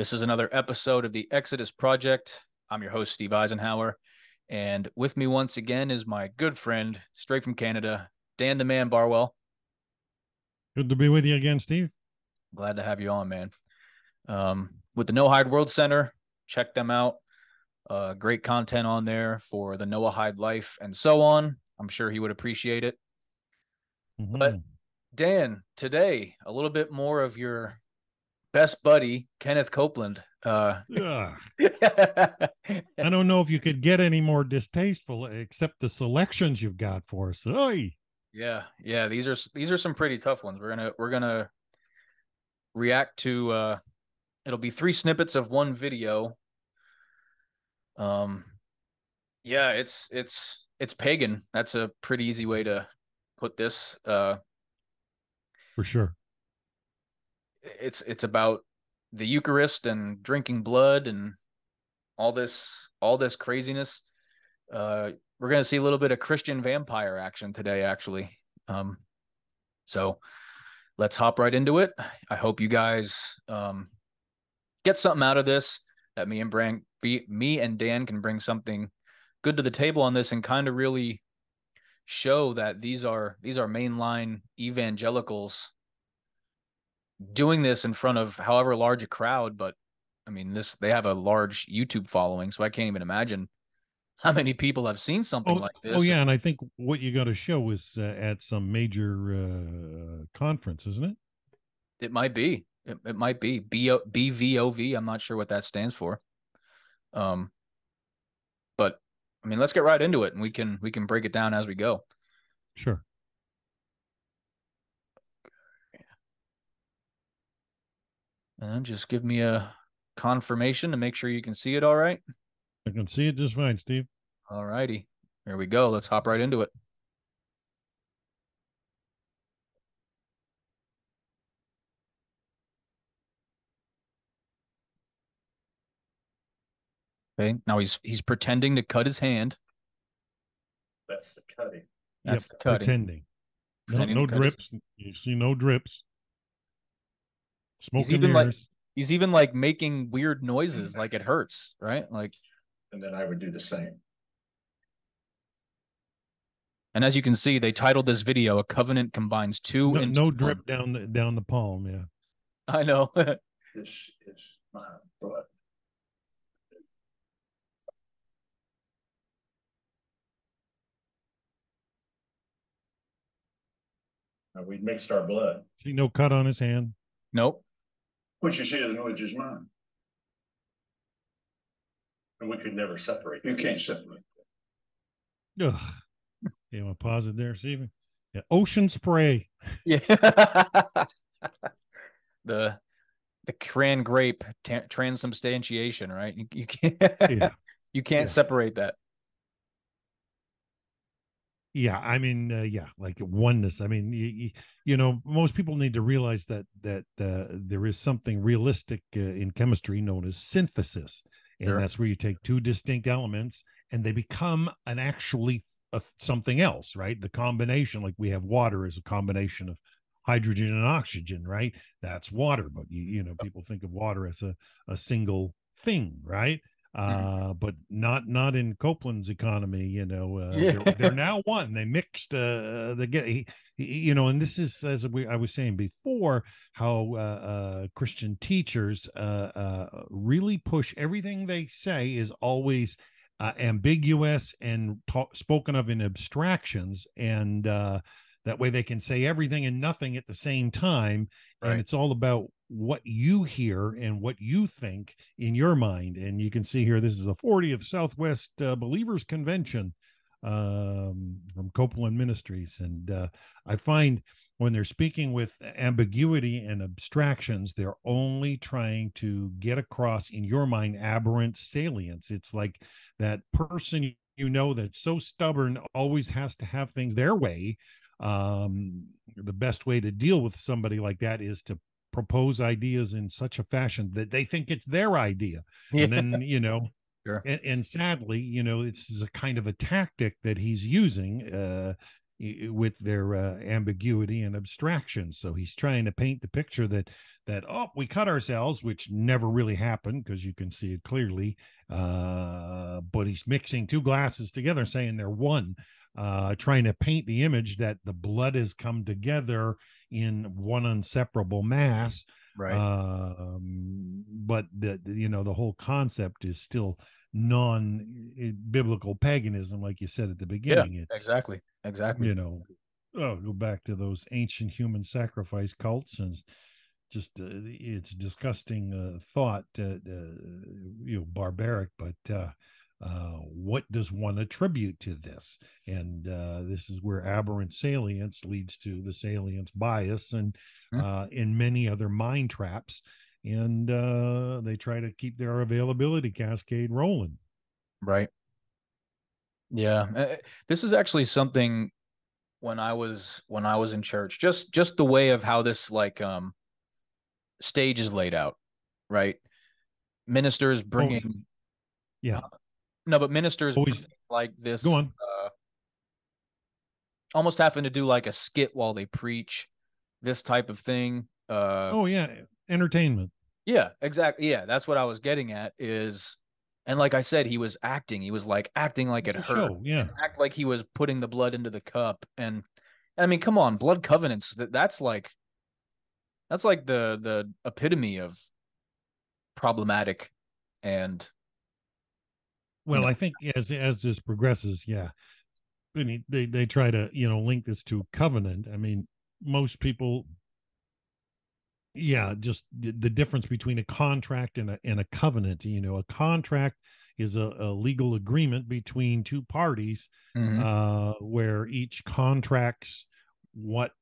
This is another episode of the Exodus Project. I'm your host, Steve Eisenhauer. And with me once again is my good friend, straight from Canada, Dan the Man Barwell. Good to be with you again, Steve. Glad to have you on, man. Um, with the Noahide World Center, check them out. Uh, great content on there for the Noah Noahide life and so on. I'm sure he would appreciate it. Mm-hmm. But Dan, today, a little bit more of your best buddy, Kenneth Copeland. Uh, I don't know if you could get any more distasteful, except the selections you've got for us. Oy. Yeah, yeah. These are these are some pretty tough ones. We're gonna we're gonna react to. uh It'll be three snippets of one video. Um, yeah, it's it's it's pagan. That's a pretty easy way to put this. Uh, for sure it's it's about the Eucharist and drinking blood and all this all this craziness. Uh, we're gonna see a little bit of Christian vampire action today, actually. Um, so let's hop right into it. I hope you guys um, get something out of this. That me and Brand, be, me and Dan can bring something good to the table on this and kind of really show that these are these are mainline evangelicals doing this in front of however large a crowd, but I mean, this they have a large YouTube following, so I can't even imagine how many people have seen something oh, like this. Oh yeah, and I think what you got to show is uh, at some major uh, conference, isn't it? It might be. It, it might be B O B V O V. I'm not sure what that stands for. Um, but I mean, let's get right into it, and we can we can break it down as we go. Sure. And just give me a confirmation to make sure you can see it all right. I can see it just fine, Steve. All righty. Here we go. Let's hop right into it. Okay. Now he's he's pretending to cut his hand. That's the cutting. That's yep, the cutting. Pretending. pretending no, no drips. His... You see no drips. Smoking he's even like he's even like making weird noises, like it hurts, right? Like, and then I would do the same. And as you can see, they titled this video "A Covenant Combines Two no, no drip down the down the palm." Yeah, I know. this is my blood. Now we mixed our blood. See no cut on his hand. Nope. What you see the knowledge is mine. And we could never separate. You can't separate Ugh. You want to pause it there, Stephen? Yeah. Ocean spray. Yeah. the the cran grape t- transubstantiation, right? You, you can't yeah. you can't yeah. separate that yeah i mean uh, yeah like oneness i mean you, you, know most people need to realize that that uh, there is something realistic uh, in chemistry known as synthesis sure. and that's where you take two distinct elements and they become an actually a, something else right the combination like we have water as a combination of hydrogen and oxygen right that's water but you, you know people think of water as a, a single thing right. Uh but not not in copeland's economy you know uh, yeah. they're, they're, now one. They mixed uh they get he, you know and this is as we, i was saying before how uh, uh christian teachers uh uh really push everything they say is always uh, ambiguous and talk, spoken of in abstractions. And uh that way they can say everything and nothing at the same time right. and it's all about what you hear and what you think in your mind. And you can see here, this is the 40th Southwest uh, Believers Convention um, from Copeland Ministries. And uh, I find when they're speaking with ambiguity and abstractions, they're only trying to get across in your mind aberrant salience. It's like that person you know that's so stubborn always has to have things their way um, the best way to deal with somebody like that is to propose ideas in such a fashion that they think it's their idea yeah. and then you know sure. and, and, sadly you know this is a kind of a tactic that he's using uh with their uh, ambiguity and abstraction. So he's trying to paint the picture that that oh we cut ourselves, which never really happened because you can see it clearly. Uh, but he's mixing two glasses together, saying they're one. Uh, trying to paint the image that the blood has come together in one inseparable mass right. um, but the, the, you know the whole concept is still non eh, biblical paganism like you said at the beginning. Yeah, it's exactly exactly. you know oh go back to those ancient human sacrifice cults and just uh, it's disgusting uh, thought uh, uh you know barbaric but uh, what does one attribute to this? And uh, this is where aberrant salience leads to the salience bias and mm-hmm. uh, in many other mind traps. And uh, they try to keep their availability cascade rolling. Right. Yeah. Uh, this is actually something when I was when I was in church, just just the way of how this like um stage is laid out, right? Ministers oh, bringing oh, yeah no, but ministers Always. like this. Go on. Uh, almost having to do like a skit while they preach, this type of thing. Uh, oh yeah, entertainment. Yeah, exactly. Yeah, that's what I was getting at. Is and like I said, he was acting. He was like acting like it hurt. Show, yeah, act like he was putting the blood into the cup. And I mean, come on, blood covenants. That that's like that's like the the epitome of problematic and well, I think as as this progresses, yeah, they they they try to you know link this to covenant. I mean, most people, yeah, just the, the difference between a contract and a and a covenant. You know, a contract is a, a legal agreement between two parties mm-hmm. uh, where each contracts what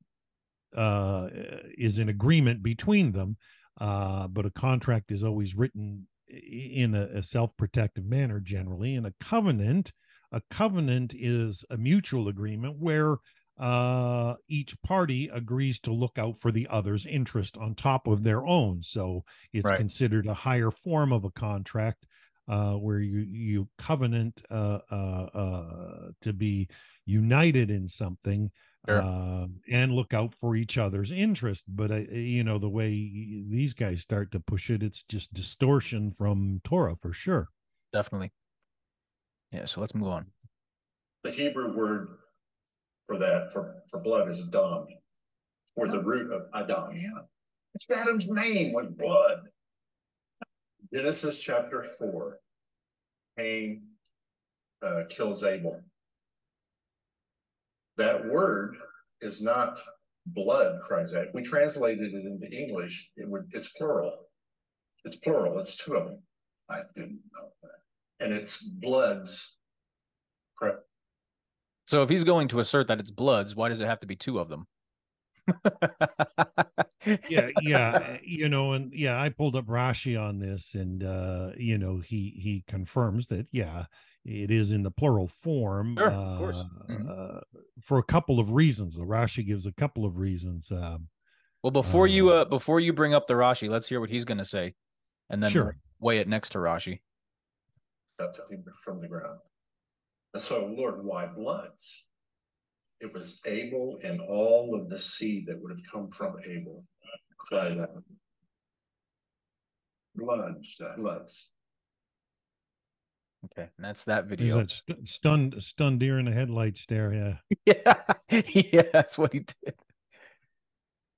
uh, is an agreement between them. Uh, but a contract is always written in a, a self-protective manner generally and a covenant a covenant is a mutual agreement where uh, each party agrees to look out for the other's interest on top of their own. So it's right. considered a higher form of a contract uh, where you you covenant uh, uh, uh to be united in something Sure. Uh, and look out for each other's interest. But uh, you know the way these guys start to push it, it's just distortion from Torah for sure. Definitely. Yeah. So let's move on. The Hebrew word for that for for blood is Adam, or the root of Adam. Yeah, it's Adam's name was blood. Genesis chapter four. Cain uh, kills Abel that word is not blood, cries out. We translated it into English, it would it's plural. It's plural, it's two of them. I didn't know that. And it's bloods. Correct. So if he's going to assert that it's bloods, why does it have to be two of them? yeah, yeah, you know, and yeah, I pulled up Rashi on this, and uh, you know, he he confirms that yeah, it is in the plural form. Sure, uh, of course. Mm-hmm. Uh, for a couple of reasons. The Rashi gives a couple of reasons. Um, well, before you uh, uh, before you bring up the Rashi, let's hear what he's going to say, and then sure. weigh it next to Rashi. From the ground. And so, Lord, why bloods? It was Abel and all of the seed that would have come from Abel. Bloods, bloods. Okay, and that's that video. That st- stunned, stunned deer in the headlights there. Yeah, yeah, yeah. That's what he did.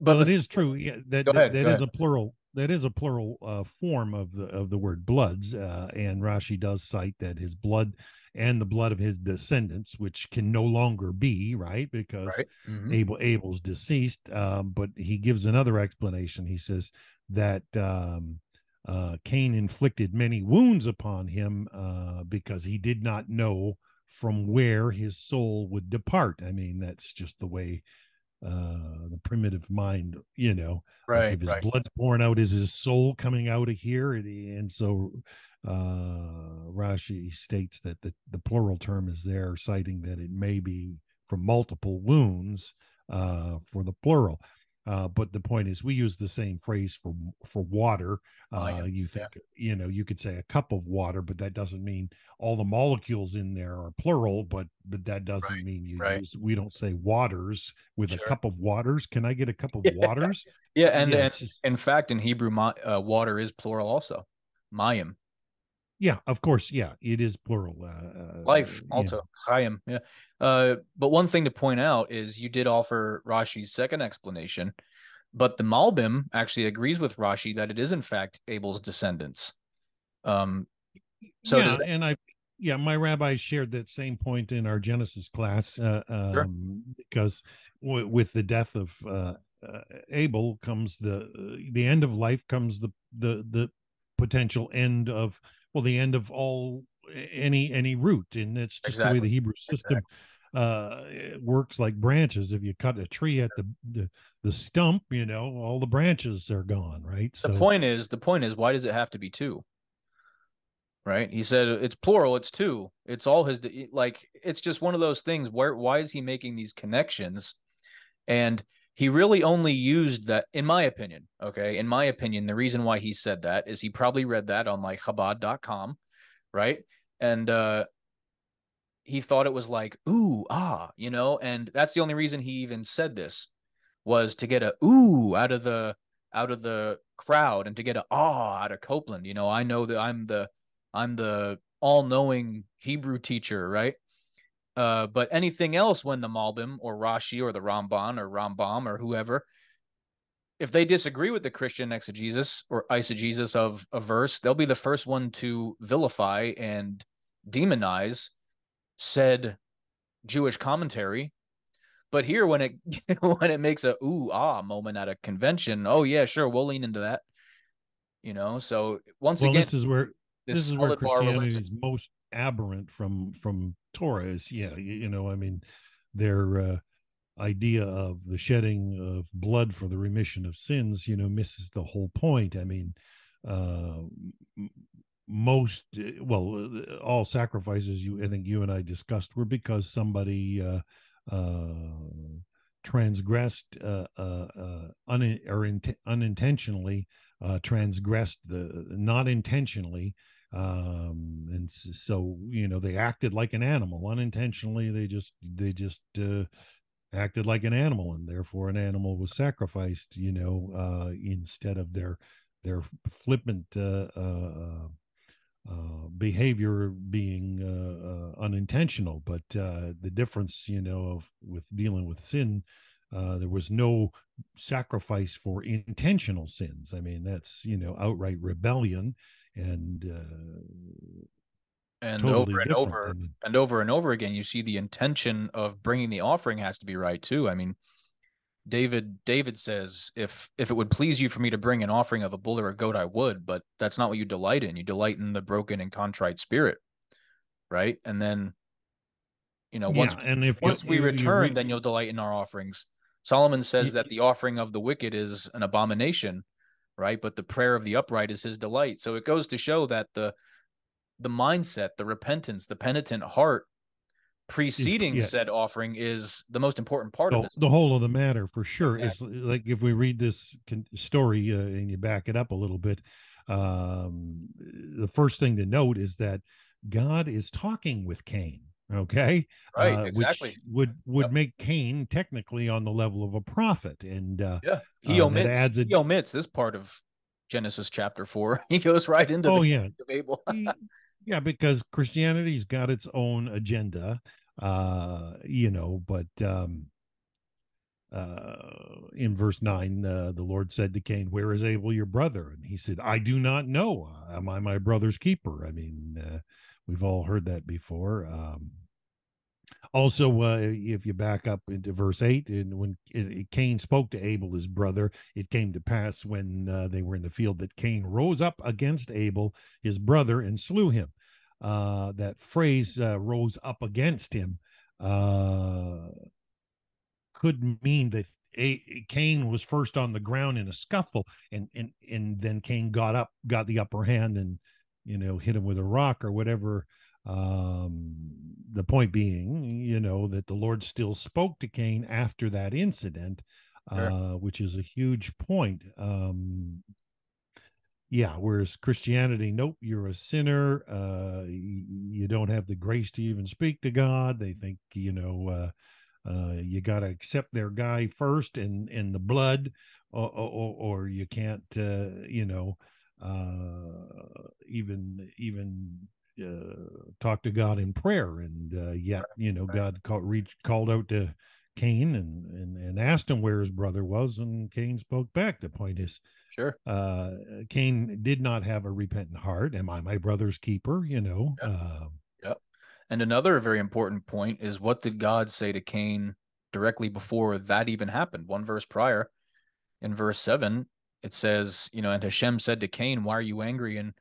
But well, it is true. Yeah, that that, ahead, that is a plural. That is a plural uh, form of the of the word bloods. Uh, and Rashi does cite that his blood and the blood of his descendants, which can no longer be right because right. Mm-hmm. Abel Abel's deceased. Um, but he gives another explanation. He says that um, uh, Cain inflicted many wounds upon him uh, because he did not know from where his soul would depart. I mean, that's just the way uh, the primitive mind, you know, right? Like if his right. blood's pouring out, is his soul coming out of here? And so uh, Rashi states that the, the plural term is there, citing that it may be from multiple wounds uh, for the plural. Uh, but the point is, we use the same phrase for for water. Uh, you think yeah. you know you could say a cup of water, but that doesn't mean all the molecules in there are plural. But but that doesn't right. mean you right. use. We don't say waters with Sure. a cup of waters. Can I get a cup of waters? Yeah, and, Yeah, and just- in fact, in Hebrew, uh, water is plural also. Mayim, Yeah, of course. Yeah, it is plural. Uh, life yeah. also. Chaim, yeah. Uh, but one thing to point out is you did offer Rashi's second explanation, but the Malbim actually agrees with Rashi that it is in fact Abel's descendants. Um, so yeah, that, and I, yeah, my rabbi shared that same point in our Genesis class, uh, Sure. um, because w- with the death of uh, uh, Abel comes the uh, the end of life comes the the the potential end of well the end of all any any root, and it's just the way the Hebrew system uh works like branches if you cut a tree at the, the the stump you know all the branches are gone right the point is the point is why does it have to be two? Right? He said it's plural, it's two. It's all his like it's just one of those things where why is he making these connections? And he really only used that in my opinion, okay? In my opinion, the reason why he said that is he probably read that on like chabad.com, right? And uh he thought it was like ooh ah you know and that's the only reason he even said this was to get a ooh out of the out of the crowd and to get a ah out of copeland you know i know that i'm the i'm the all-knowing hebrew teacher right uh but anything else when the malbim or rashi or the ramban or rambam or whoever if they disagree with the christian exegesis or eisegesis of a verse they'll be the first one to vilify and demonize said Jewish commentary. But here, when it when it makes a ooh ah moment at a convention, oh yeah, sure, we'll lean into that. You know, so once well again, this is where this, this is where Christianity is most aberrant from from is yeah you, you know I mean their uh, idea of the shedding of blood for the remission of sins you know misses the whole point. I mean uh most uh, well uh, all sacrifices you I think you and I discussed were because somebody uh uh transgressed uh uh, uh un- or int- unintentionally uh, transgressed the not intentionally um and so you know they acted like an animal unintentionally they just they just uh acted like an animal and therefore an animal was sacrificed you know uh instead of their their flippant uh uh uh, behavior being uh, uh, unintentional, but uh, the difference, you know, of with dealing with sin, uh, there was no sacrifice for intentional sins. I mean, that's you know outright rebellion and uh, and totally over and over I mean, and over and over again, you see the intention of bringing the offering has to be right too. I mean, David David says, if if it would please you for me to bring an offering of a bull or a goat, I would, but that's not what you delight in. You delight in the broken and contrite spirit, right? And then, you know, once yeah, and if you- once we you- you return, read- then you'll delight in our offerings. Solomon says that the offering of the wicked is an abomination, right? But the prayer of the upright is his delight. So it goes to show that the the mindset, the repentance, the penitent heart preceding yeah. said offering is the most important part of the, this. the whole of the matter for sure is like if we read this story uh, and you back it up a little bit um the first thing to note is that god is talking with cain okay Right, uh, exactly. which would would Yep. make cain technically on the level of a prophet and uh Yeah, Uh, he that omits adds a- he omits this part of Genesis chapter four. He goes right into oh the yeah of Abel. Y- yeah because christianity's got its own agenda uh you know but um uh in verse 9 uh, the lord said to cain where is abel your brother and he said i do not know am i my brother's keeper i mean uh, we've all heard that before um also uh, if you back up into verse 8 and when cain spoke to abel his brother it came to pass when uh, they were in the field that cain rose up against abel his brother and slew him. Uh that phrase uh, rose up against him uh could mean that a- Cain was first on the ground in a scuffle, and and and then Cain got up, got the upper hand, and you know hit him with a rock or whatever. Um, the point being, you know, that the Lord still spoke to Cain after that incident, sure. uh, which is a huge point. Um, yeah, whereas Christianity, nope, you're a sinner. Uh, you don't have the grace to even speak to God. They think you know uh, uh, you got to accept their guy first and and the blood, or or, or you can't uh, you know even even uh, talk to God in prayer. And uh, yet, you know, God called reached called out to Cain and, and and asked him where his brother was, and Cain spoke back. The point is, sure, uh, Cain did not have a repentant heart. Am I my brother's keeper? You know. Yep. Uh, yep. And another very important point is what did God say to Cain directly before that even happened? One verse prior, in verse seven, it says, you know, and Hashem said to Cain, "Why are you angry? And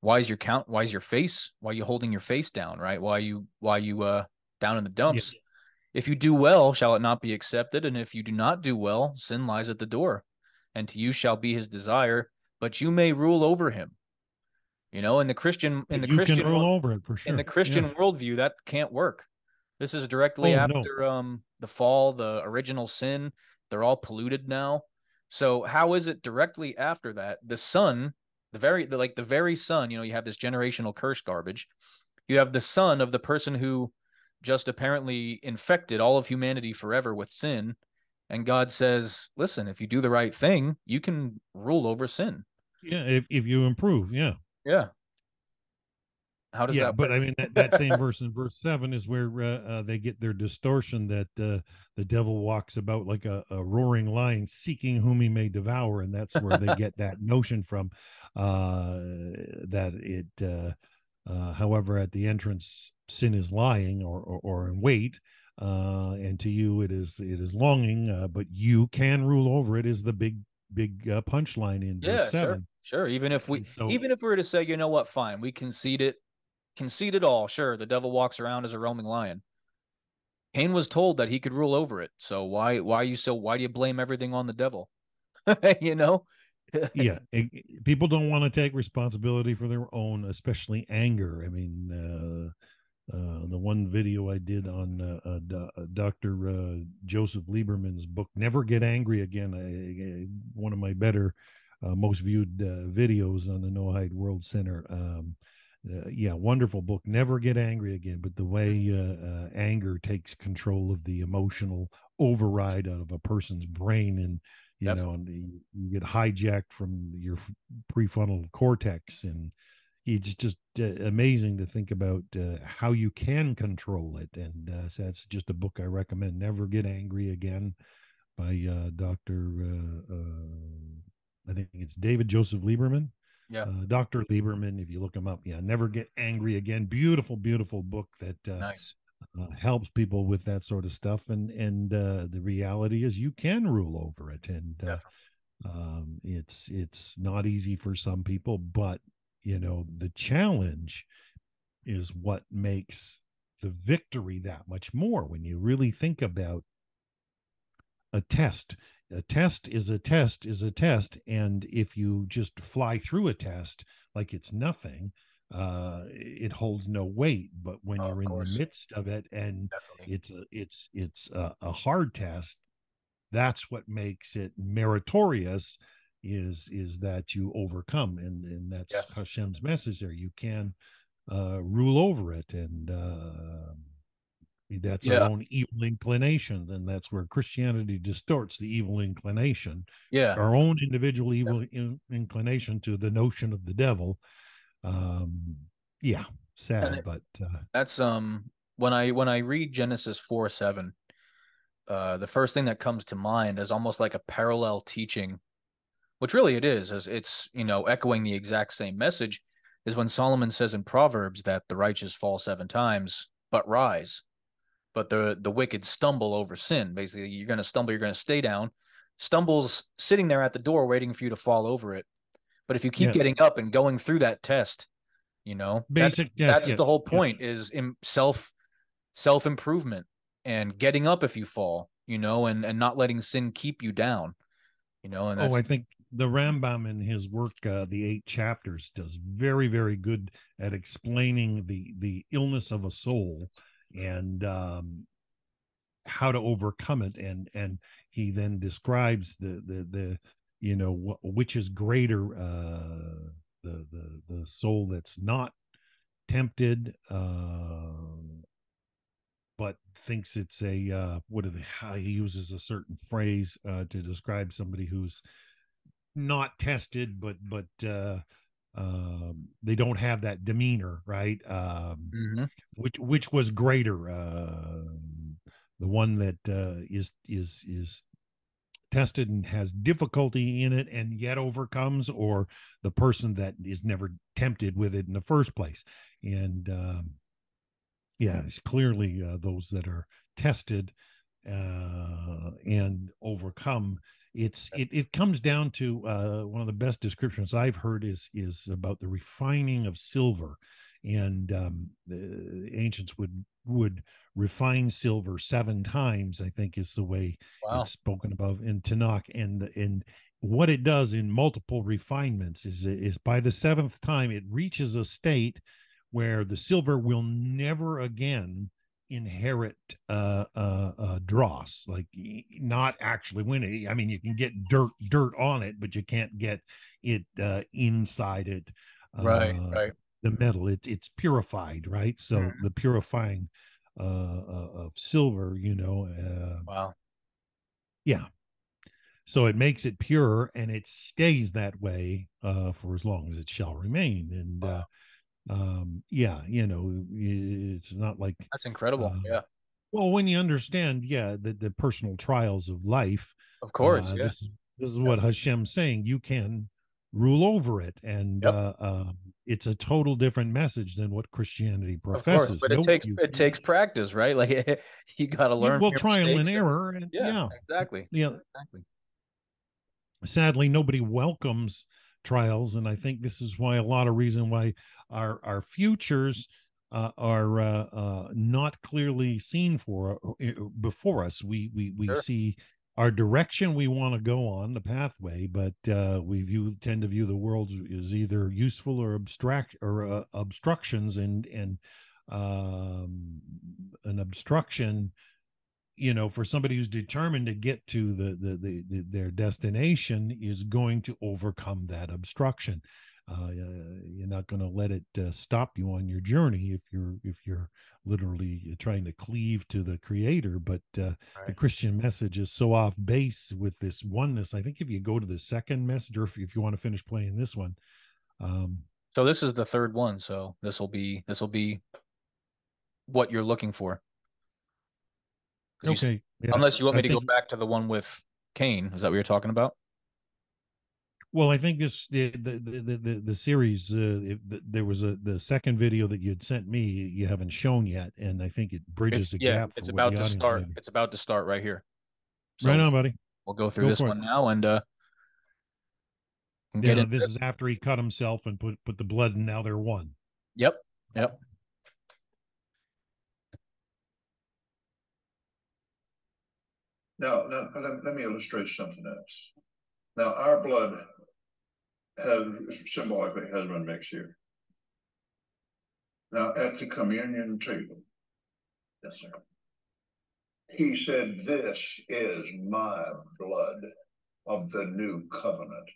why is your count? Why is your face? Why are you holding your face down? Right? Why are you? Why you uh down in the dumps?" Yeah if you do well, shall it not be accepted? And if you do not do well, sin lies at the door, and to you shall be his desire, but you may rule over him. You know, in the Christian in the you Christian rule world, over it for sure. In the Christian yeah. worldview, that can't work. This is directly oh, after no. um the fall, the original sin. They're all polluted now. So how is it directly after that? The son, the very the, like the very son, you know, you have this generational curse garbage. You have the son of the person who just apparently infected all of humanity forever with sin. And God says, listen, if you do the right thing, you can rule over sin. Yeah, if, if you improve, yeah. Yeah. How does yeah, that? But I mean, that, that same verse in verse seven is where uh, uh, they get their distortion that uh, the devil walks about like a, a, roaring lion, seeking whom he may devour, and that's where they get that notion from. Uh, that it, uh, uh, however, at the entrance sin is lying or or, or in wait uh, and to you it is it is longing uh, but you can rule over it is the big big uh, punchline in yeah verse sure sure even if we so, even if we were to say you know what fine we concede it concede it all. Sure the devil walks around as a roaming lion. Cain was told that he could rule over it. So why why are you so why do you blame everything on the devil? You know? Yeah it, people don't want to take responsibility for their own especially anger. I mean uh uh, the one video I did on uh, uh, uh Dr. Uh, Joseph Lieberman's book, Never Get Angry Again, I, I, one of my better, most viewed videos on the Noahide World Center. Um, yeah, wonderful book. Never get angry again. But the way anger takes control of the emotional override out of a person's brain and you Definitely. know, and you get hijacked from your prefrontal cortex and it's just uh, amazing to think about uh, how you can control it and uh, so that's just a book i recommend never get angry again by uh, dr uh, uh, i think it's david joseph lieberman yeah. Uh, Dr lieberman if you look him up yeah never get angry again beautiful beautiful book that uh, nice. Uh, helps people with that sort of stuff and and the reality is you can rule over it and um, it's it's not easy for some people but you know the challenge is what makes the victory that much more when you really think about a test a test is a test is a test and if you just fly through a test like it's nothing uh it holds no weight but when oh, you're in the midst of it and Definitely. it's a it's it's a, a hard test that's what makes it meritorious is is that you overcome and and that's yes. Hashem's message there you can uh rule over it and uh that's yeah. our own evil inclination and that's where christianity distorts the evil inclination yeah our own individual evil in, inclination to the notion of the devil um yeah sad it, but uh that's um when i when i read genesis 4 7 uh the first thing that comes to mind is almost like a parallel teaching which really it is, as it's, you know, echoing the exact same message is when Solomon says in Proverbs that the righteous fall seven times, but rise. But the the wicked stumble over sin. Basically, you're gonna stumble, you're gonna stay down. Stumbles sitting there at the door waiting for you to fall over it. But if you keep yeah. getting up and going through that test, you know, Basic, that's, yeah, that's yeah, the whole point is in self self improvement and getting up if you fall, you know, and and not letting sin keep you down you know and oh i think the Rambam in his work, uh, the eight chapters, does very, very good at explaining the the illness of a soul and um, how to overcome it. And and he then describes the the the you know wh- which is greater uh the the the soul that's not tempted uh but thinks it's a uh what are they how he uses a certain phrase uh to describe somebody who's not tested but but uh um they don't have that demeanor right um Mm-hmm. which which was greater uh the one that uh is is is tested and has difficulty in it and yet overcomes or the person that is never tempted with it in the first place and um yeah it's clearly uh, those that are tested uh and overcome it's it, it comes down to uh one of the best descriptions i've heard is is about the refining of silver. And um the ancients would would refine silver seven times i think is the way Wow. it's spoken about in tanakh. And and what it does in multiple refinements is is by the seventh time it reaches a state where the silver will never again inherit uh uh, uh dross like not actually win it i mean you can get dirt dirt on it but you can't get it uh inside it Right. uh, Right. the metal it's it's purified right so Mhm. the purifying uh, uh of silver you know uh Wow. yeah so it makes it pure and it stays that way uh for as long as it shall remain and uh um yeah you know it's not like That's incredible. Uh, yeah. well when you understand yeah the, the personal trials of life Of course. uh, yeah. this, is- this is what hashem's saying you can rule over it and Yep. uh, uh it's a total different message than what christianity Of professes course, but it takes you- it takes practice, right? Like you got to learn. well trial and error and Yeah, yeah exactly. yeah Exactly. sadly nobody welcomes trials and i think this is why a lot of reason why our our futures uh, are uh, uh, not clearly seen for uh, before us we we we Sure. see our direction we want to go on the pathway but uh, we view tend to view the world as either useful or abstract or uh, obstructions and and um an obstruction you know for somebody who's determined to get to the the, the, the their destination is going to overcome that obstruction uh, you're not going to let it uh, stop you on your journey if you're if you're literally trying to cleave to the creator but uh, the christian message is so off base with this oneness i think if you go to the second message or if, if you want to finish playing this one um So this is the third one. So this will be this will be what you're looking for. 'Cause you okay yeah. unless you want I me to go back to the one with Cain. Is that what you're talking about? Well, I think this the the the the, the series. Uh, the, there was a the second video that you'd sent me. You haven't shown yet, and I think it bridges It's the yeah. gap. It's about to start. maybe- It's about to start right here. So right on, buddy. we'll go through Go this for it. one now and uh and Yeah, get into this is after he cut himself and put put the blood, and now they're one. Yep. Yep. Now, now let, let me illustrate something else. Now, our blood has symbolically has been mixed here. Now, at the communion table. Yes, sir. He said, This is my blood of the new covenant.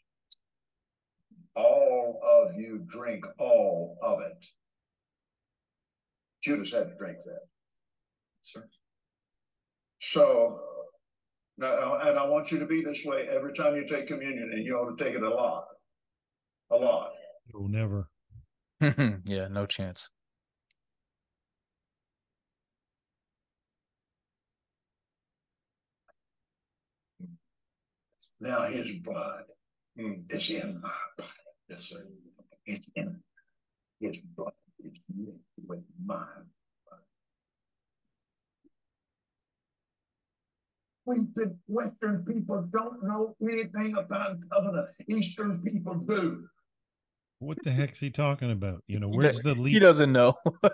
All of you drink all of it. Judas had to drink that. Yes, Sir. So now, and I want you to be this way every time you take communion, and you ought to take it a lot. A lot. Oh, never. yeah, no chance. Now his blood is in my body. Yes, sir. It's in his blood is mixed with mine. We Western people don't know anything about covenant. Eastern people do. What the heck's he talking about? You know, where's the He doesn't know.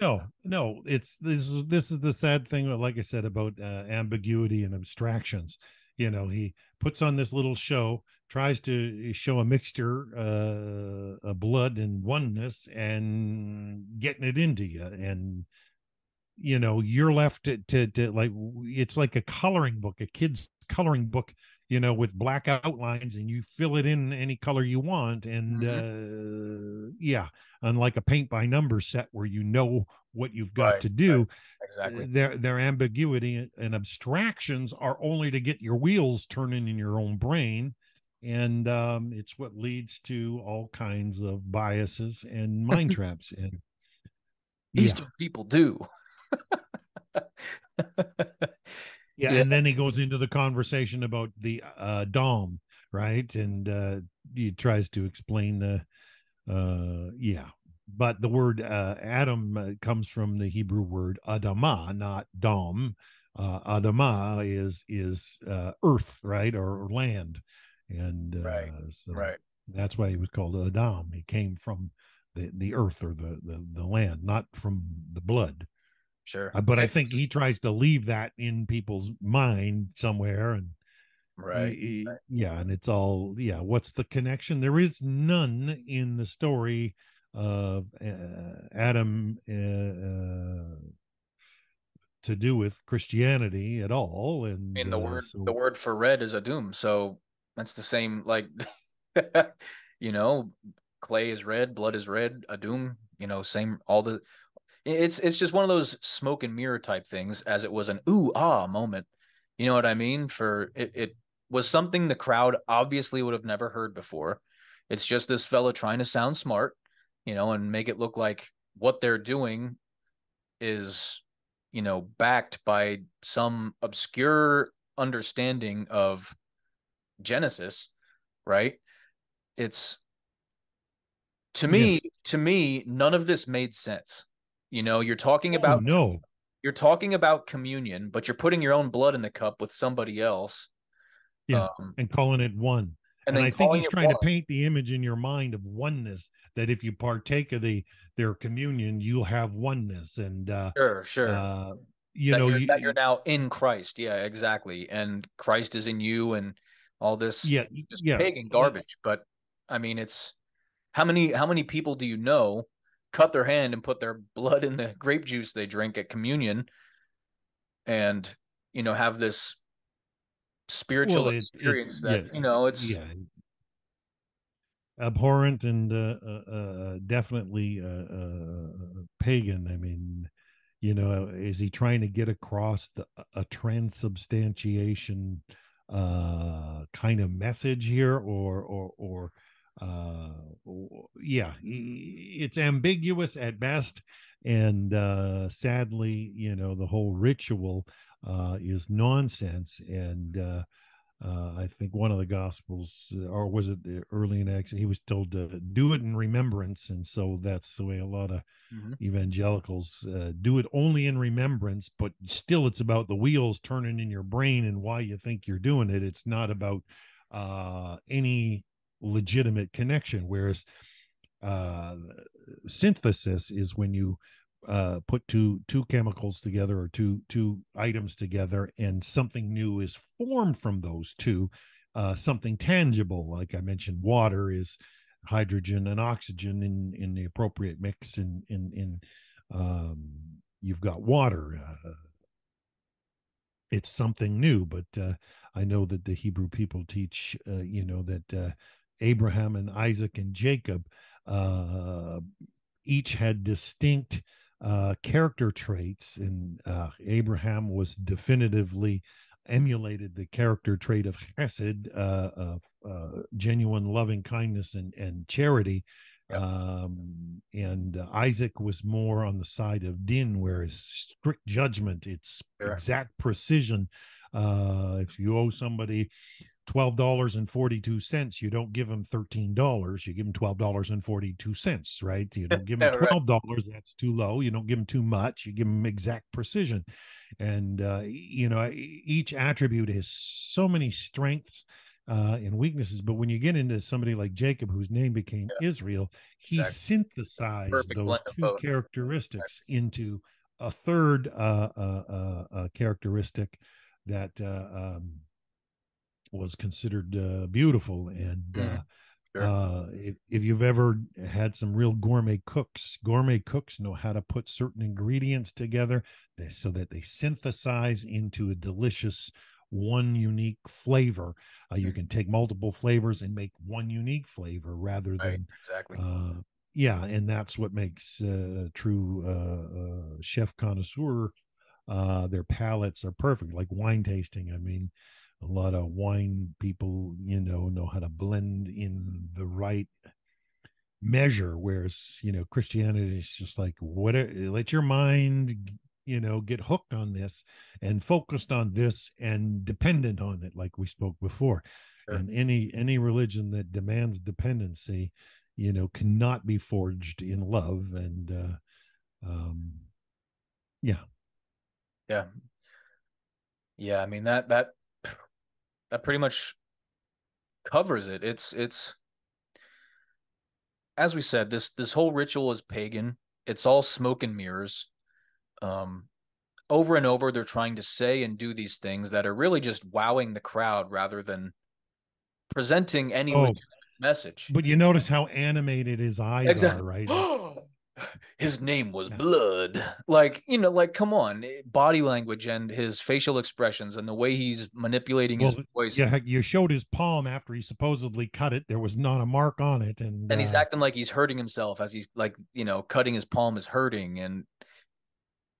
No, no. It's this is this is the sad thing. Like I said about uh, ambiguity and abstractions. You know, he puts on this little show, tries to show a mixture, uh, of blood and oneness, and getting it into you. And you know you're left to, to, to like it's like a coloring book a kid's coloring book you know with black outlines and you fill it in any color you want and mm-hmm. uh yeah unlike a paint by number set where you know what you've got right, to do right. exactly their their ambiguity and abstractions are only to get your wheels turning in your own brain and um it's what leads to all kinds of biases and mind traps and eastern people do yeah, yeah, and then he goes into the conversation about the uh dom right? And uh he tries to explain the uh yeah. But the word uh adam uh, comes from the hebrew word adama not dom. Uh adama is is uh earth right? Or, or land. And uh, right so right. that's why he was called adam. He came from the the earth or the the, the land not from the blood Sure. Uh, but I think he tries to leave that in people's mind somewhere and right. He, right. Yeah, and it's all yeah, what's the connection? There is none in the story of uh, Adam uh, uh, to do with Christianity at all and in the uh, word so... the word for red is adom. So that's the same like you know, clay is red, blood is red, adom, you know, same all the it's it's just one of those smoke and mirror type things, as it was an ooh ah moment. You know what I mean? For it, it was something the crowd obviously would have never heard before. It's just this fella trying to sound smart, you know, and make it look like what they're doing is, you know, backed by some obscure understanding of Genesis, right? It's to me, yeah. to me, none of this made sense. You know, you're talking oh, about no. You're talking about communion, but you're putting your own blood in the cup with somebody else. Yeah, um, and calling it one. And, and I think he's trying one. to paint the image in your mind of oneness. That if you partake of the their communion, you'll have oneness. And uh, sure, sure. Uh, you that know you're, you, that you're now in Christ. Yeah, exactly. And Christ is in you, and all this. Yeah, just yeah. pagan garbage. But I mean, it's how many how many people do you know cut their hand and put their blood in the grape juice they drink at communion and you know have this spiritual well, it, experience it, that yeah, you know it's yeah abhorrent and uh, uh, uh definitely uh, uh, pagan. I mean you know is he trying to get across the, a transubstantiation uh kind of message here or or or uh yeah it's ambiguous at best and uh sadly you know the whole ritual uh is nonsense and uh uh, I think one of the Gospels, uh, or was it early in Acts, he was told to do it in remembrance, and so that's the way a lot of mm-hmm. evangelicals uh, do it only in remembrance. But still, it's about the wheels turning in your brain and why you think you're doing it. It's not about uh, any legitimate connection whereas uh, synthesis is when you uh, put two two chemicals together or two two items together and something new is formed from those two. Uh, something tangible like i mentioned water is hydrogen and oxygen in in the appropriate mix in in in um, you've got water uh, it's something new but uh, i know that the hebrew people teach uh, you know that uh, Abraham and Isaac and Jacob uh, each had distinct uh, character traits, and uh, Abraham was definitively emulated the character trait of chesed, uh, of uh, genuine loving kindness and, and charity. Yep. Um, and uh, Isaac was more on the side of din, whereas strict judgment, it's sure. exact precision. if you owe somebody twelve dollars and forty two cents, you don't give them thirteen dollars. You give them twelve dollars and forty two cents, right? You don't give them twelve dollars. That's too low. You don't give them too much. You give them exact precision, and uh, you know each attribute has so many strengths uh, and weaknesses. But when you get into somebody like Jacob, whose name became yeah. Israel, he exactly. synthesized Perfect those two characteristics into a third uh, uh, uh, uh characteristic that uh, um, was considered uh, beautiful and mm. uh, Sure. Uh, if, if you've ever had some real gourmet cooks, gourmet cooks know how to put certain ingredients together so that they synthesize into a delicious one unique flavor. Uh, you can take multiple flavors and make one unique flavor rather right, than exactly. Uh, yeah, and that's what makes uh, true uh, uh, chef connoisseur. Uh, their palates are perfect, like wine tasting. I mean, a lot of wine people, you know, know how to blend in the right measure. Whereas, you know, Christianity is just like, what? Let your mind you know get hooked on this and focused on this and dependent on it like we spoke before sure. and any any religion that demands dependency you know cannot be forged in love and uh um yeah yeah yeah i mean that that that pretty much covers it it's it's as we said this this whole ritual is pagan it's all smoke and mirrors um, over and over they're trying to say and do these things that are really just wowing the crowd rather than presenting any oh, message. But you notice how animated his eyes exactly. are, right? his name was blood like you know like come on eh, body language and his facial expressions and the way he's manipulating well, his voice yeah you showed his palm after he supposedly cut it there was not a mark on it and and he's uh, acting like he's hurting himself as he's like you know cutting his palm is hurting and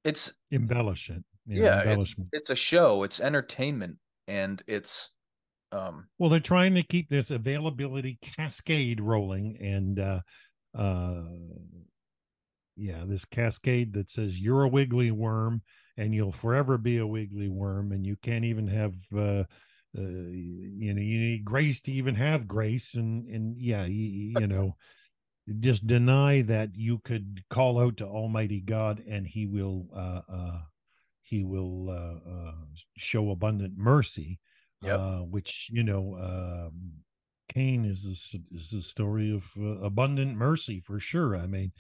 it's embellishment. Yeah, it's, it's a show. It's entertainment, and it's um. Well, they're trying to keep this availability cascade rolling, and uh, uh, yeah, this cascade that says you're a wiggly worm and you'll forever be a wiggly worm, and you can't even have. Uh, uh, you know, you need grace to even have grace, and and yeah, you, you know, just deny that you could call out to almighty god and he will uh, uh he will uh, uh show abundant mercy yep. uh which you know um cain is a, is a story of uh, abundant mercy for sure i mean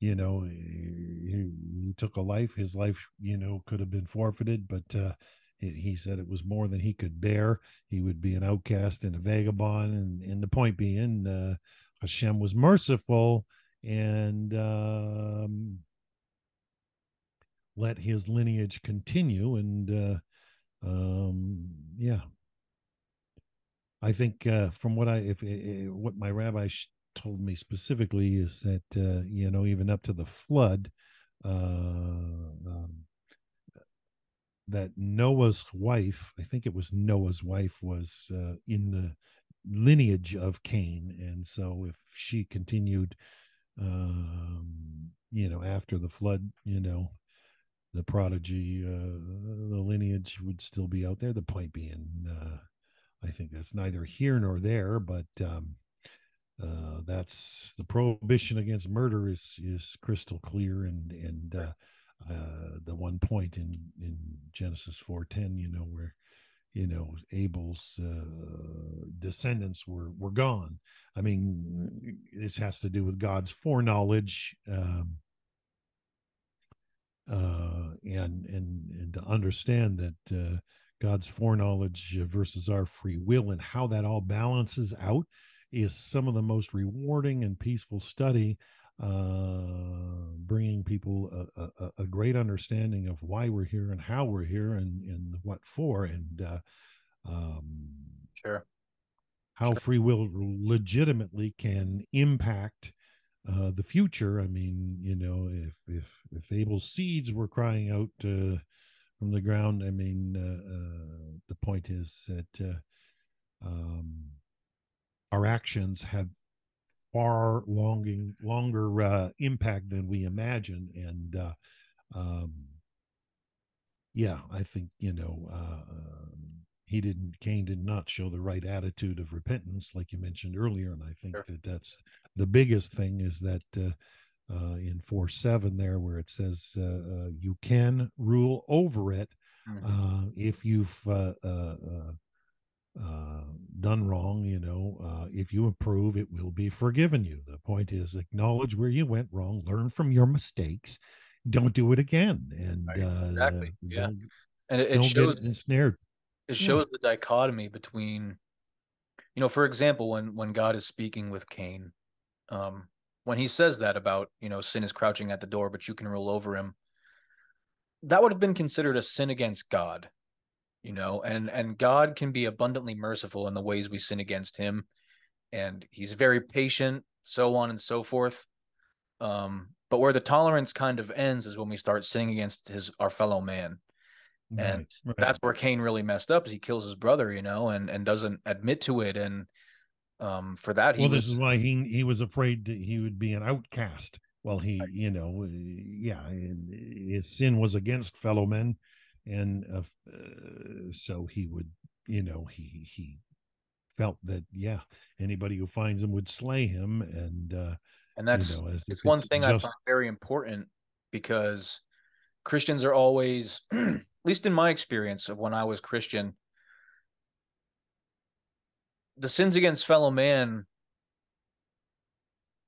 you know he, he, took a life his life you know could have been forfeited but uh he said it was more than he could bear he would be an outcast and a vagabond and, and the point being uh Hashem was merciful and um, let his lineage continue. And uh, um, yeah, I think uh, from what I if, if, what my rabbi told me specifically is that uh, you know even up to the flood. Uh, um, that Noah's wife, I think it was Noah's wife, was uh, in the lineage of Cain, and so if she continued, um, you know, after the flood, you know, the prodigy, uh, the lineage would still be out there. The point being, uh, I think that's neither here nor there, but um, uh, that's the prohibition against murder is is crystal clear, and and uh, uh, the one point in in Genesis four ten, you know, where you know abel's uh, descendants were were gone. I mean this has to do with god's foreknowledge um, uh, and and and to understand that god's foreknowledge versus our free will and how that all balances out is some of the most rewarding and peaceful study uh, bringing people a, a, a, great understanding of why we're here and how we're here and, and what for and uh, um, sure how sure. free will legitimately can impact uh, the future. I mean, you know, if if if Abel's seeds were crying out uh, from the ground, I mean, uh, uh the point is that uh, um, our actions have far longing longer uh, impact than we imagine and uh, um, yeah i think you know uh, he didn't cain did not show the right attitude of repentance like you mentioned earlier and i think sure. that that's the biggest thing is that uh, uh, in 4 7 there where it says uh, uh you can rule over it mm-hmm. Uh, if you've uh, done wrong, you know, uh, if you improve, it will be forgiven you. The point is acknowledge where you went wrong, learn from your mistakes, don't do it again. And right. uh, exactly, yeah. And it, it shows ensnared. It shows yeah. the dichotomy between you know, for example, when when God is speaking with Cain, um, when he says that about you know sin is crouching at the door, but you can rule over him, that would have been considered a sin against God, you know, and and God can be abundantly merciful in the ways we sin against Him, and He's very patient, so on and so forth. Um, but where the tolerance kind of ends is when we start sinning against his our fellow man and right, right. that's where Cain really messed up is he kills his brother, you know, and and doesn't admit to it, and um for that he well, was, this is why he he was afraid that he would be an outcast. Well, he you know, yeah, his sin was against fellow men, and uh, uh, so he would, you know, he he felt that yeah, anybody who finds him would slay him, and uh, and that's you know, it's one thing just... I find very important because Christians are always at least in my experience of when I was Christian, the sins against fellow man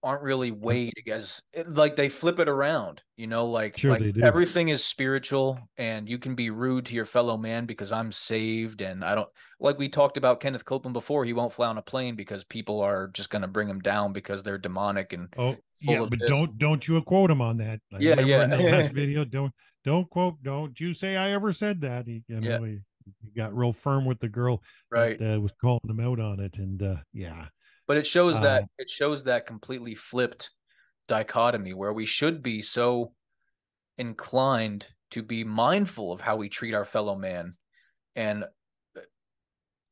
aren't really weighed as like they flip it around, you know, like, sure like everything is spiritual and you can be rude to your fellow man because I'm saved and I don't like we talked about Kenneth Copeland before, he won't fly on a plane because people are just gonna bring him down because they're demonic and oh yeah, but this. don't don't you quote him on that. I yeah, yeah. In the last video, don't don't quote, don't you say I ever said that. He, you know, yeah. he, he got real firm with the girl, right? That, uh, was calling him out on it, and uh, yeah. But it shows uh, that it shows that completely flipped dichotomy where we should be so inclined to be mindful of how we treat our fellow man and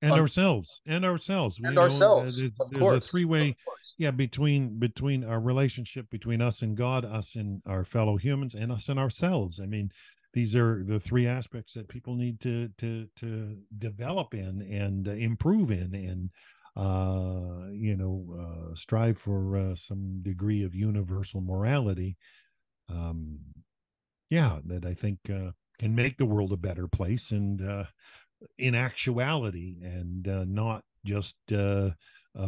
and um, ourselves and ourselves and know, ourselves there's, of there's course. a three-way yeah between between our relationship between us and god us and our fellow humans and us and ourselves i mean these are the three aspects that people need to to to develop in and uh, improve in and uh you know uh strive for uh, some degree of universal morality um yeah that i think uh can make the world a better place and uh in actuality and uh, not just uh,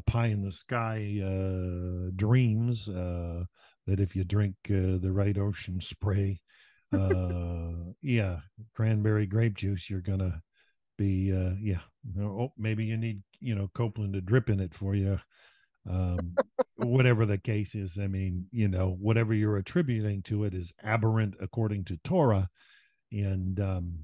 pie in the sky uh, dreams uh, that if you drink uh, the right ocean spray, uh, yeah, cranberry grape juice, you're gonna be uh, yeah. Oh, maybe you need you know Copeland to drip in it for you. Um, whatever the case is, I mean, you know, whatever you're attributing to it is aberrant according to Torah, and um,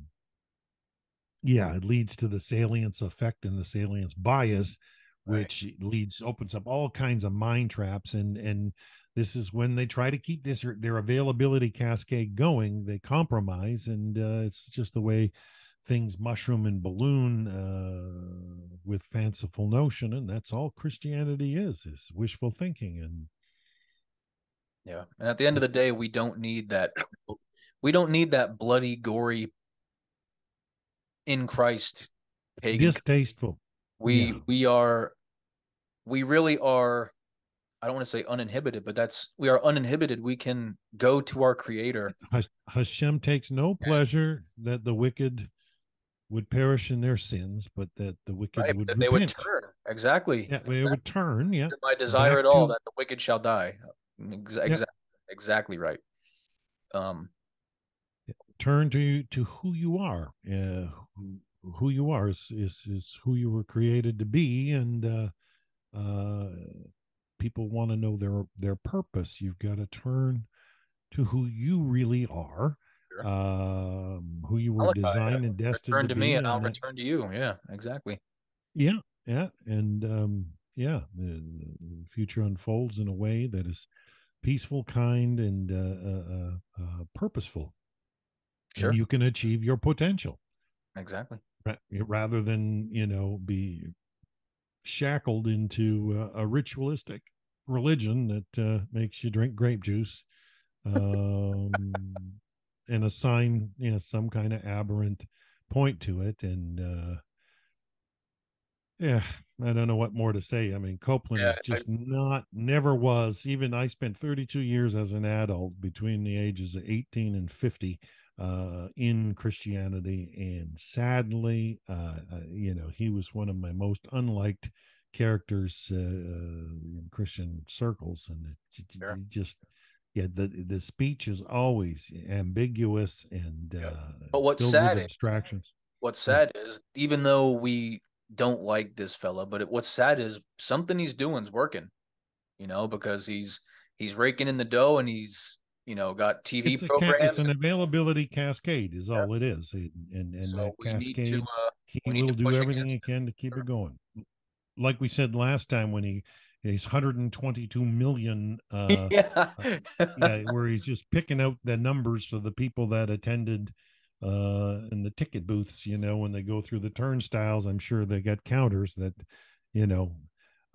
yeah it leads to the salience effect and the salience bias which right. leads opens up all kinds of mind traps and and this is when they try to keep this their availability cascade going they compromise and uh, it's just the way things mushroom and balloon uh, with fanciful notion and that's all christianity is is wishful thinking and yeah and at the end of the day we don't need that we don't need that bloody gory in Christ pagan. Distasteful. We yeah. we are we really are I don't want to say uninhibited, but that's we are uninhibited. We can go to our creator. Hashem takes no pleasure that the wicked would perish in their sins, but that the wicked right, would that they would turn. Exactly. Yeah, they would turn. Yeah. My desire at all to... that the wicked shall die. Exactly. Yeah. Exactly right. Um, turn to to who you are. Uh, who, who you are is, is is who you were created to be, and uh, uh, people want to know their their purpose. You've got to turn to who you really are, sure. um, who you were designed and destined return to, to me, and I'll return to you. Yeah, exactly. Yeah, yeah, and um, yeah, the, the future unfolds in a way that is peaceful, kind, and uh, uh, uh, uh purposeful sure. and you can achieve your potential exactly rather than you know be shackled into uh, a ritualistic religion that uh, makes you drink grape juice um, and assign you know some kind of aberrant point to it and uh, yeah i don't know what more to say i mean copeland yeah, is just I, not never was even i spent 32 years as an adult between the ages of 18 and 50 uh, in Christianity, and sadly, uh, uh, you know, he was one of my most unliked characters uh, in Christian circles, and it, sure. just yeah, the the speech is always ambiguous and yeah. Uh, but what's sad is distractions. What's sad yeah. is even though we don't like this fella. But it, what's sad is something he's doing is working, you know, because he's he's raking in the dough and he's you know got TV it's programs. A, it's an availability cascade, is all yeah. it is, and and, so that cascade, to, uh, he will do everything he can to keep it going. Like we said last time when he he's 122 million uh yeah. yeah where he's just picking out the numbers for the people that attended uh in the ticket booths you know when they go through the turnstiles i'm sure they got counters that you know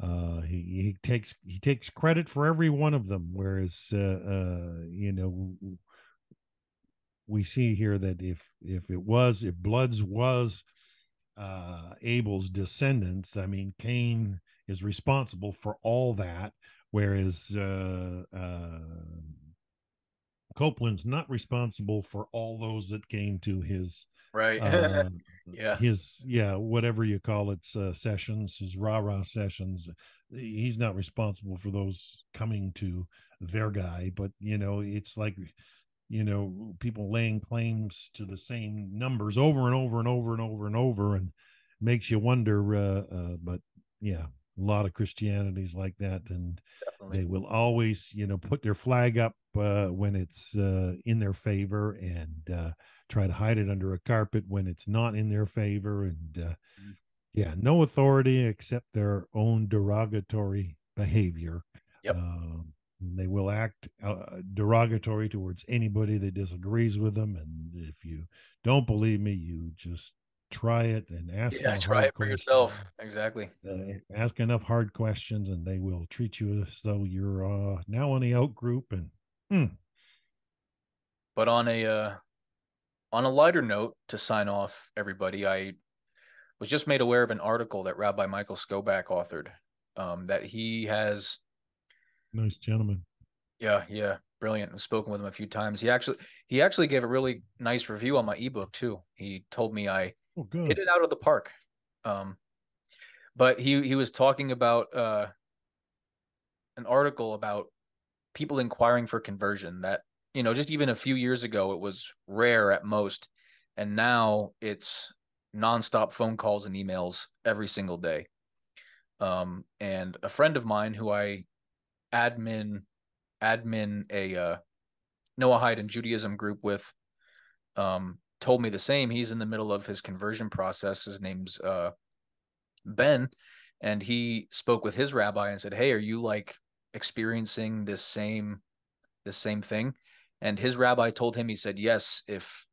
uh he, he takes he takes credit for every one of them whereas uh, uh you know we see here that if if it was if bloods was uh abel's descendants i mean cain is responsible for all that whereas uh uh copeland's not responsible for all those that came to his right. uh, yeah. his yeah whatever you call it uh, sessions his rah rah sessions. He's not responsible for those coming to their guy but you know it's like you know people laying claims to the same numbers over and over and over and over and over and makes you wonder uh, uh but yeah a lot of christianities like that and Definitely. they will always you know put their flag up uh, when it's uh, in their favor and uh, try to hide it under a carpet when it's not in their favor and uh, mm. yeah no authority except their own derogatory behavior yep. Um, they will act uh, derogatory towards anybody that disagrees with them and if you don't believe me you just try it and ask yeah try it for yourself exactly uh, ask enough hard questions and they will treat you as though you're uh, now in the out group and hmm. but on a uh on a lighter note, to sign off everybody, I was just made aware of an article that Rabbi Michael Skobac authored. Um, that he has nice gentleman. Yeah, yeah, brilliant. I've spoken with him a few times. He actually he actually gave a really nice review on my ebook too. He told me I oh, hit it out of the park. Um, but he he was talking about uh, an article about people inquiring for conversion that you know, just even a few years ago, it was rare at most. And now it's nonstop phone calls and emails every single day. Um, and a friend of mine who I admin, admin a uh, Noahide and Judaism group with, um, told me the same. He's in the middle of his conversion process. His name's uh, Ben, and he spoke with his rabbi and said, "Hey, are you like experiencing this same this same thing?" And his rabbi told him, he said, yes, if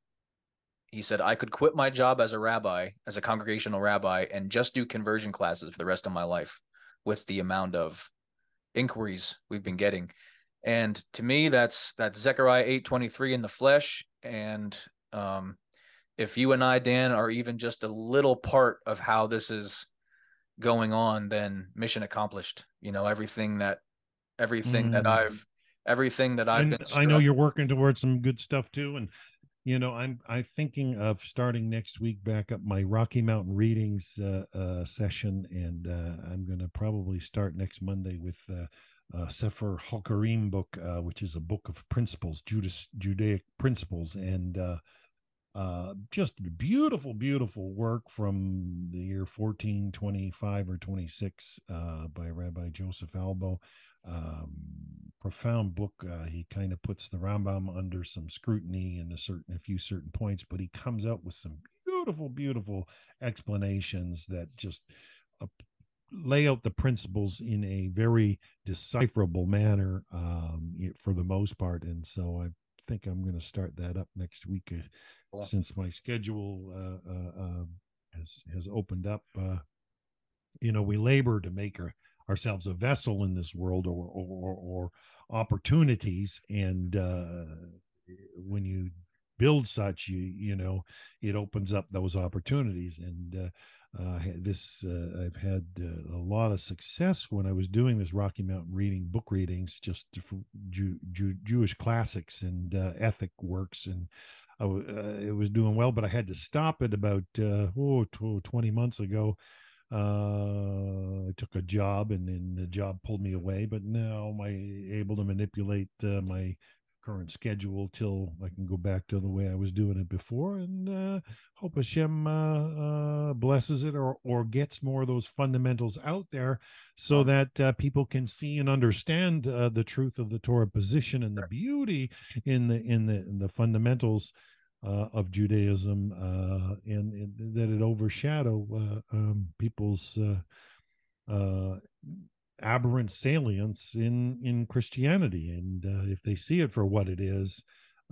he said, I could quit my job as a rabbi, as a congregational rabbi, and just do conversion classes for the rest of my life with the amount of inquiries we've been getting. And to me, that's that's Zechariah 8:23 in the flesh. And um, if you and I, Dan, are even just a little part of how this is going on, then mission accomplished. You know, everything that everything mm. that I've everything that I've and been. I know you're working towards some good stuff too, and you know I'm I'm thinking of starting next week back up my Rocky Mountain readings uh, uh, session, and uh, I'm going to probably start next Monday with. Uh, uh, Sefer Ha-Ikkarim book, uh, which is a book of principles, Judas Judaic principles, and uh, uh, just beautiful, beautiful work from the year 1425 or 26 uh, by Rabbi Joseph Albo um, profound book. Uh, he kind of puts the Rambam under some scrutiny in a certain a few certain points, but he comes out with some beautiful, beautiful explanations that just uh, lay out the principles in a very decipherable manner um, for the most part. And so I think I'm going to start that up next week uh, since my schedule uh, uh, um, has has opened up. Uh, you know, we labor to make our ourselves a vessel in this world or or, or opportunities and uh, when you build such you you know it opens up those opportunities and uh, this uh, I've had uh, a lot of success when I was doing this Rocky Mountain reading book readings, just Jew, Jew, Jewish classics and uh, ethic works, and I w- uh, it was doing well. But I had to stop it about uh, oh, 20 months ago I took a job and then the job pulled me away, but now I'm able to manipulate my current schedule till I can go back to the way I was doing it before, and uh, hope Hashem uh, uh, blesses it or or gets more of those fundamentals out there, so that uh, people can see and understand uh, the truth of the Torah position and the beauty in the in the in the fundamentals. Uh, of Judaism, and, and, that it overshadow um, people's aberrant salience in in Christianity, and uh, if they see it for what it is,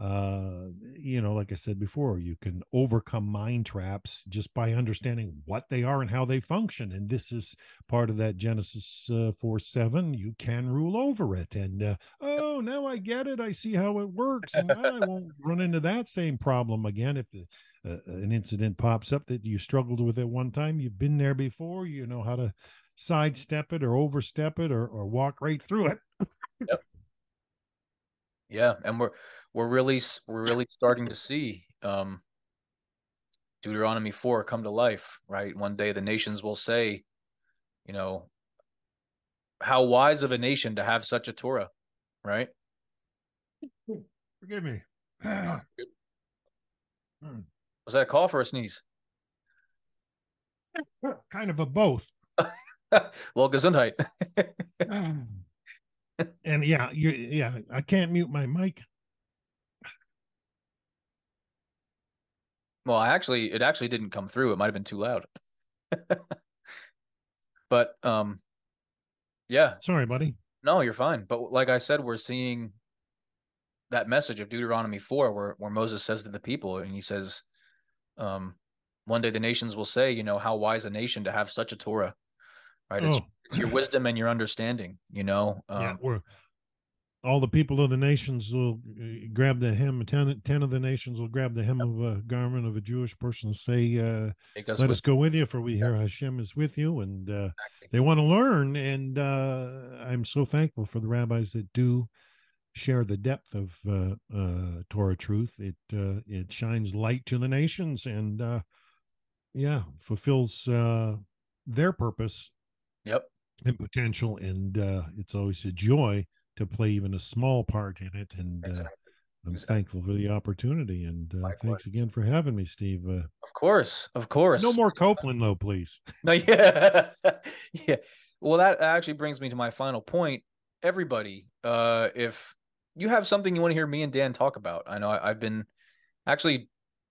uh, you know, like I said before, you can overcome mind traps just by understanding what they are and how they function. And this is part of that Genesis uh, 4 7. You can rule over it. And uh, oh, now I get it. I see how it works. And I won't run into that same problem again if uh, an incident pops up that you struggled with at one time. You've been there before. You know how to sidestep it or overstep it or, or walk right through it. yep. Yeah, and we're we're really we're really starting to see um, Deuteronomy four come to life. Right, one day the nations will say, you know, how wise of a nation to have such a Torah, right? Forgive me. Was that a cough or a sneeze? kind of a both. well, Gesundheit. and yeah, you yeah, I can't mute my mic. Well, I actually it actually didn't come through. It might have been too loud. but um yeah. Sorry, buddy. No, you're fine. But like I said, we're seeing that message of Deuteronomy 4 where where Moses says to the people and he says um one day the nations will say, you know, how wise a nation to have such a Torah right? It's, oh. it's your wisdom and your understanding, you know? Um, yeah, we're, all the people of the nations will uh, grab the hem. Ten, ten of the nations will grab the hem yep. of a garment of a Jewish person and say, uh, us "Let us go with you, for we hear Hashem is with you." And uh, exactly. they want to learn, and uh, I'm so thankful for the rabbis that do share the depth of uh, uh, Torah truth. It it shines light to the nations, and yeah, fulfills their purpose Yep. And potential, and uh, it's always a joy to play even a small part in it. And uh, exactly. uh, I'm exactly. thankful for the opportunity. And uh, thanks again for having me, Steve. Uh, of course, of course. No more Copeland, though, please. no, yeah, yeah. Well, that actually brings me to my final point. Everybody, uh, if you have something you want to hear me and Dan talk about, I know I, I've been actually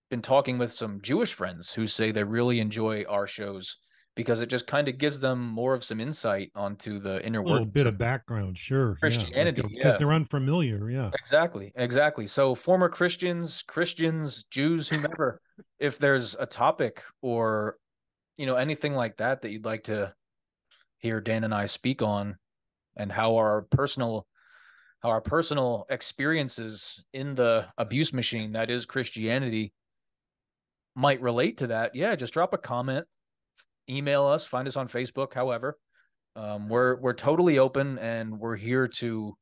been talking with some Jewish friends who say they really enjoy our shows because it just kind of gives them more of some insight onto the inner world. a little bit of, background, sure, uh, Christianity, because yeah. they're unfamiliar, yeah, exactly, exactly. So former Christians, Christians, Jews, whomever, if there's a topic or you know anything like that that you'd like to hear Dan and I speak on, and how our personal how our personal experiences in the abuse machine that is Christianity might relate to that, yeah, just drop a comment email us, find us on Facebook, however. Um, we're we're totally open and we're here to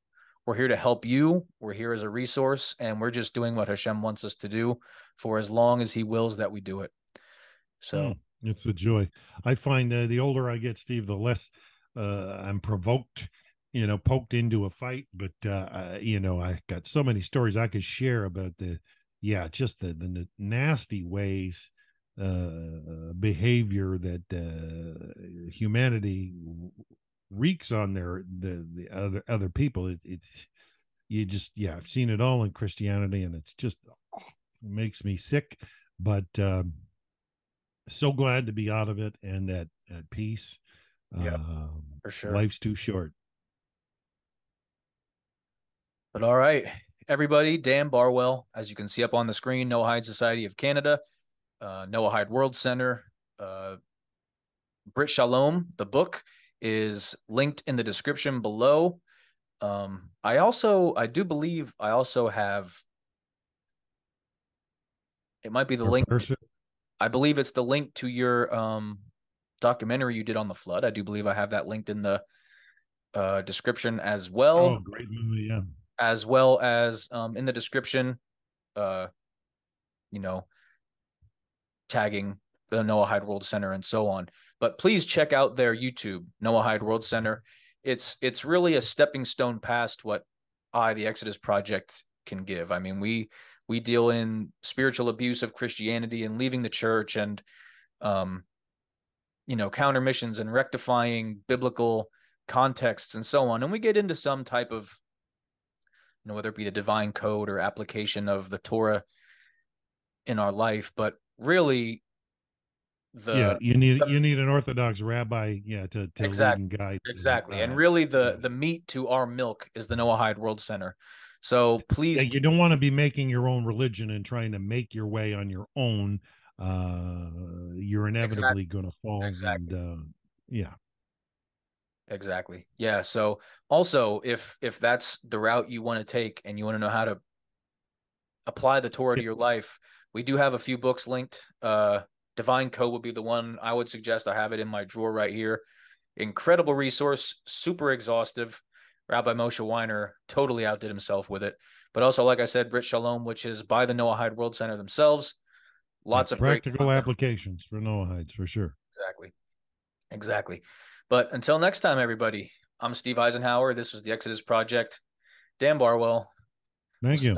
we're here to help you. We're here as a resource and we're just doing what Hashem wants us to do for as long as he wills that we do it. So mm, it's a joy. I find uh, the older I get, Steve, the less uh, I'm provoked, you know, poked into a fight. But uh, you know, I got so many stories I could share about the, yeah, just the the nasty ways uh, behavior that uh, humanity wreaks on their the the other other people. It, it's you just yeah, I've seen it all in Christianity, and it's just oh, it makes me sick. But um, so glad to be out of it and at at peace. Yeah, um, for sure. Life's too short. But all right, everybody, Dan Barwell, as you can see up on the screen, Noahide Society of Canada uh, Noahide World Center. Uh, Brit Shalom, the book, is linked in the description below. Um, I also, I do believe I also have, it might be the link. To, I believe it's the link to your um, documentary you did on the flood. I do believe I have that linked in the uh, description as well. Oh, great movie, yeah. As well as um, in the description, uh, you know, tagging the Noah Noahide World Center and so on. But please check out their YouTube, Noah Noahide World Center. It's it's really a stepping stone past what I, the Exodus Project, can give. I mean, we we deal in spiritual abuse of Christianity and leaving the church and um you know counter missions and rectifying biblical contexts and so on and we get into some type of you know whether it be the divine code or application of the torah in our life but really the yeah you need the, you need an orthodox rabbi yeah to, to exactly guide exactly and really the the meat to our milk is the noahide world center so please yeah, you don't want to be making your own religion and trying to make your way on your own uh you're inevitably exactly. going to fall exactly. and uh yeah exactly yeah so also if if that's the route you want to take and you want to know how to apply the torah to your life we do have a few books linked uh Divine Code would be the one I would suggest. I have it in my drawer right here. Incredible resource, super exhaustive. Rabbi Moshe Weiner totally outdid himself with it. But also, like I said, Brit Shalom, which is by the Noahide World Center themselves. Lots of practical applications for Noahides for sure. Exactly. Exactly. But until next time, everybody, I'm Steve Eisenhauer. This was the Exodus Project. Dan Barwell. Thank you.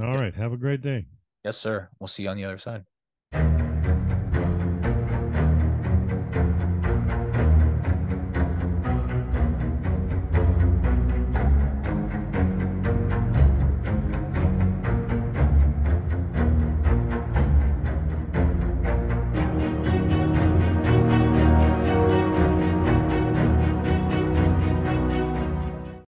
All right. Have a great day. Yes, sir. We'll see you on the other side.